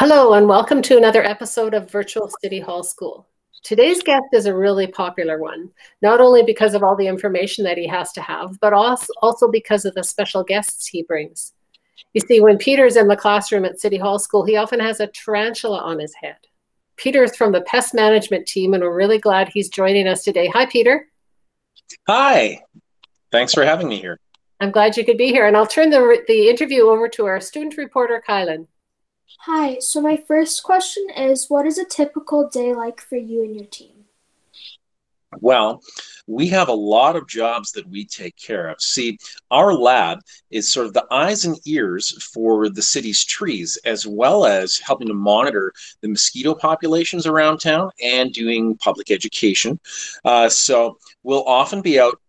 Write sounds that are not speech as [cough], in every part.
Hello, and welcome to another episode of Virtual City Hall School. Today's guest is a really popular one, not only because of all the information that he has to have, but also because of the special guests he brings. You see, when Peter's in the classroom at City Hall School, he often has a tarantula on his head. Peter is from the pest management team, and we're really glad he's joining us today. Hi, Peter. Hi. Thanks for having me here. I'm glad you could be here, and I'll turn the, the interview over to our student reporter, Kylan. Hi, so my first question is what is a typical day like for you and your team? Well, we have a lot of jobs that we take care of. See, our lab is sort of the eyes and ears for the city's trees, as well as helping to monitor the mosquito populations around town and doing public education. Uh, so we'll often be out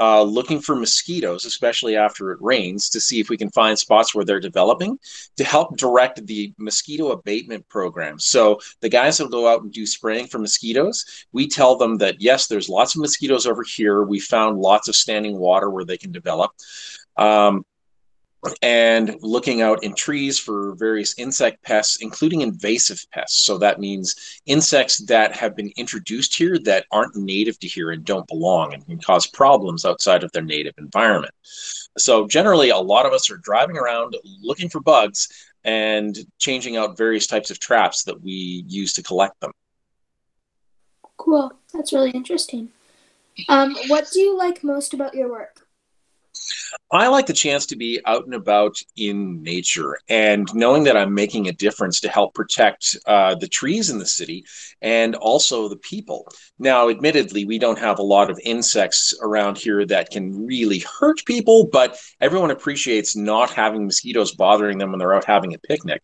uh, looking for mosquitoes, especially after it rains, to see if we can find spots where they're developing to help direct the mosquito abatement program. So the guys that go out and do spraying for mosquitoes, we tell them that yes, there's lots of mosquitoes over here. We found lots of standing water where they can develop. Um, and looking out in trees for various insect pests, including invasive pests. So that means insects that have been introduced here that aren't native to here and don't belong and can cause problems outside of their native environment. So generally, a lot of us are driving around looking for bugs and changing out various types of traps that we use to collect them. Cool. That's really interesting. Um, what do you like most about your work? I like the chance to be out and about in nature and knowing that I'm making a difference to help protect uh, the trees in the city and also the people. Now, admittedly, we don't have a lot of insects around here that can really hurt people, but everyone appreciates not having mosquitoes bothering them when they're out having a picnic.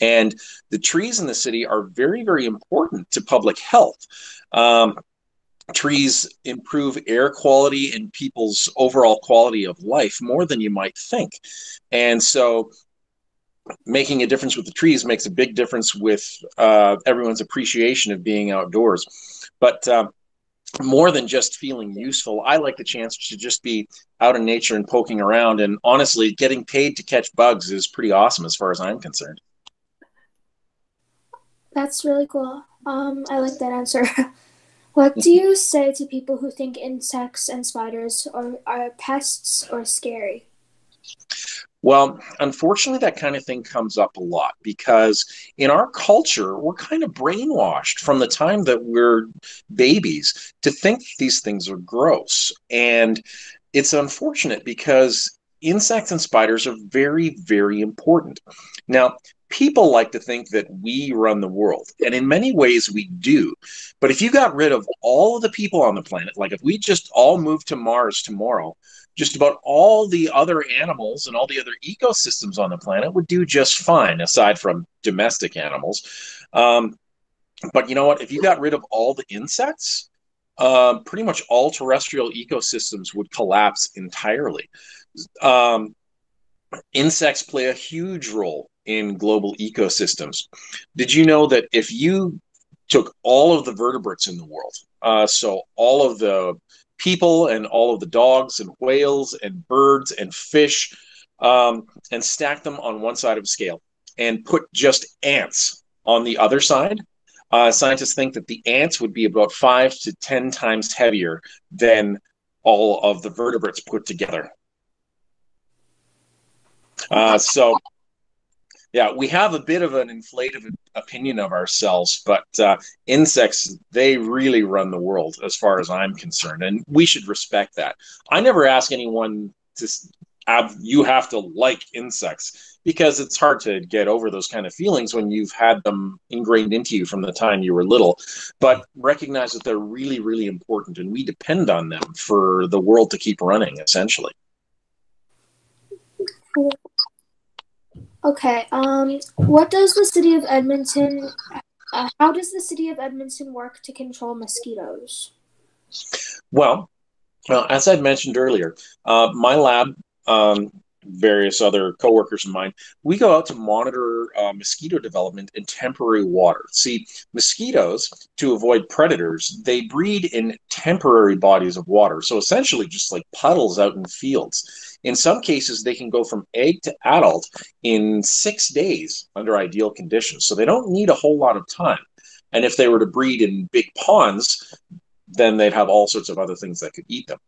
And the trees in the city are very, very important to public health. Um, trees improve air quality and people's overall quality of life more than you might think. And so making a difference with the trees makes a big difference with uh, everyone's appreciation of being outdoors. But uh, more than just feeling useful, I like the chance to just be out in nature and poking around. And honestly, getting paid to catch bugs is pretty awesome as far as I'm concerned. That's really cool. Um, I like that answer. [laughs] What do mm-hmm. you say to people who think insects and spiders are, are pests or scary? Well, unfortunately, that kind of thing comes up a lot because in our culture, we're kind of brainwashed from the time that we're babies to think these things are gross. And it's unfortunate because insects and spiders are very, very important. Now, people like to think that we run the world. And in many ways, we do. But if you got rid of all of the people on the planet, like if we just all moved to Mars tomorrow, just about all the other animals and all the other ecosystems on the planet would do just fine, aside from domestic animals. Um, but you know what? If you got rid of all the insects, um, pretty much all terrestrial ecosystems would collapse entirely. Um, insects play a huge role in global ecosystems. Did you know that if you took all of the vertebrates in the world, uh, so all of the people and all of the dogs and whales and birds and fish, um, and stacked them on one side of a scale and put just ants on the other side, uh, scientists think that the ants would be about five to 10 times heavier than all of the vertebrates put together. Uh, so yeah, we have a bit of an inflated opinion of ourselves, but uh, insects, they really run the world as far as I'm concerned. And we should respect that. I never ask anyone to have, you have to like insects because it's hard to get over those kind of feelings when you've had them ingrained into you from the time you were little. But recognize that they're really, really important and we depend on them for the world to keep running, essentially. Okay. Um, what does the city of Edmonton? Uh, how does the city of Edmonton work to control mosquitoes? Well, uh, as I mentioned earlier, uh, my lab um, various other coworkers of mine, we go out to monitor uh, mosquito development in temporary water. See, mosquitoes, to avoid predators, they breed in temporary bodies of water. So essentially, just like puddles out in fields. In some cases, they can go from egg to adult in six days under ideal conditions. So they don't need a whole lot of time. And if they were to breed in big ponds, then they'd have all sorts of other things that could eat them.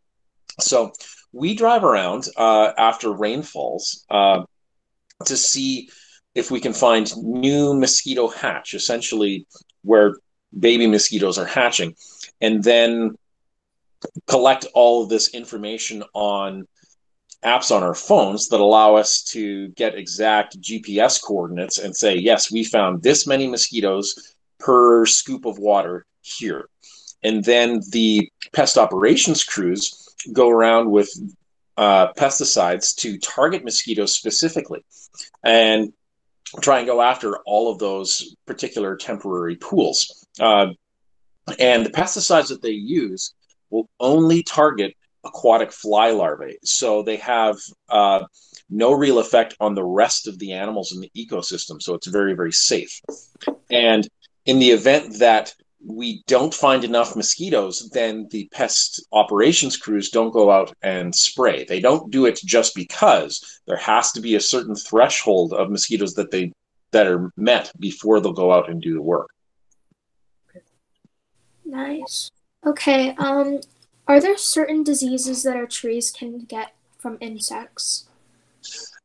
So we drive around uh, after rainfalls uh, to see if we can find new mosquito hatch, essentially where baby mosquitoes are hatching, and then collect all of this information on apps on our phones that allow us to get exact GPS coordinates and say, yes, we found this many mosquitoes per scoop of water here. And then the pest operations crews go around with uh, pesticides to target mosquitoes specifically and try and go after all of those particular temporary pools. Uh, and the pesticides that they use will only target aquatic fly larvae. So they have uh, no real effect on the rest of the animals in the ecosystem. So it's very, very safe. And in the event that we don't find enough mosquitoes, then the pest operations crews don't go out and spray. They don't do it just because there has to be a certain threshold of mosquitoes that they that are met before they'll go out and do the work. Nice. Okay. Um, are there certain diseases that our trees can get from insects?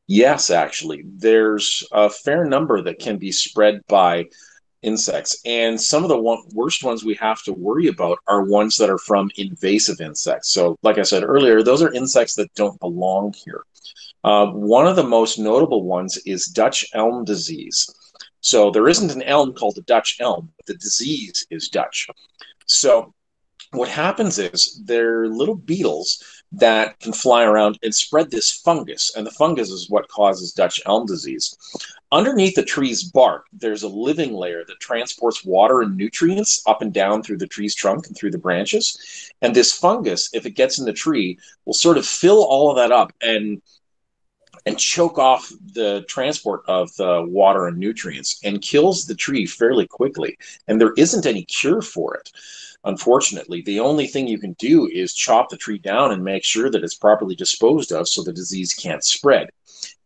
Yes, actually, there's a fair number that can be spread by insects. And some of the one, worst ones we have to worry about are ones that are from invasive insects. So, like I said earlier, those are insects that don't belong here. Uh, one of the most notable ones is Dutch elm disease. So, there isn't an elm called the Dutch elm, but the disease is Dutch. So, what happens is they're little beetles that can fly around and spread this fungus, and the fungus is what causes Dutch elm disease. Underneath the tree's bark, there's a living layer that transports water and nutrients up and down through the tree's trunk and through the branches. And this fungus, if it gets in the tree, will sort of fill all of that up and and choke off the transport of the water and nutrients and kills the tree fairly quickly. And there isn't any cure for it. Unfortunately, the only thing you can do is chop the tree down and make sure that it's properly disposed of so the disease can't spread.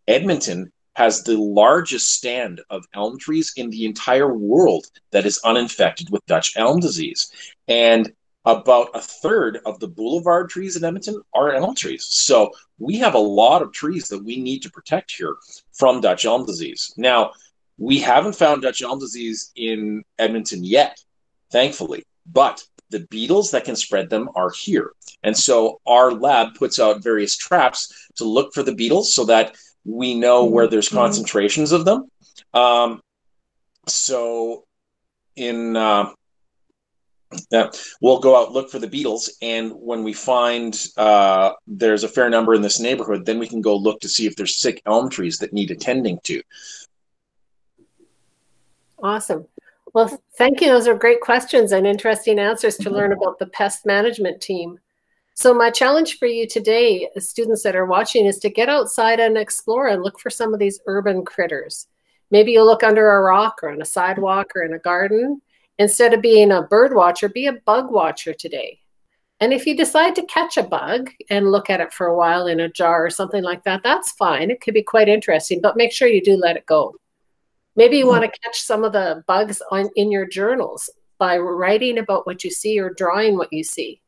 Edmonton has the largest stand of elm trees in the entire world that is uninfected with Dutch elm disease. And about a third of the boulevard trees in Edmonton are elm trees. So we have a lot of trees that we need to protect here from Dutch elm disease. Now, we haven't found Dutch elm disease in Edmonton yet, thankfully but the beetles that can spread them are here. And so our lab puts out various traps to look for the beetles so that we know where there's mm-hmm. concentrations of them. Um, so in uh, yeah, we'll go out look for the beetles, and when we find uh, there's a fair number in this neighborhood, then we can go look to see if there's sick elm trees that need attending to. Awesome. Well, thank you. Those are great questions and interesting answers to learn about the pest management team. So my challenge for you today, students that are watching, is to get outside and explore and look for some of these urban critters. Maybe you'll look under a rock or on a sidewalk or in a garden. Instead of being a bird watcher, be a bug watcher today. And if you decide to catch a bug and look at it for a while in a jar or something like that, that's fine. It could be quite interesting, but make sure you do let it go. Maybe you want to catch some of the bugs on, in your journals by writing about what you see or drawing what you see.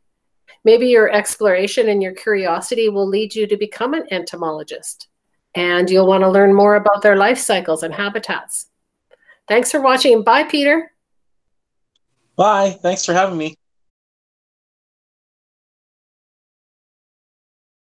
Maybe your exploration and your curiosity will lead you to become an entomologist, and you'll want to learn more about their life cycles and habitats. Thanks for watching. Bye, Peter. Bye. Thanks for having me.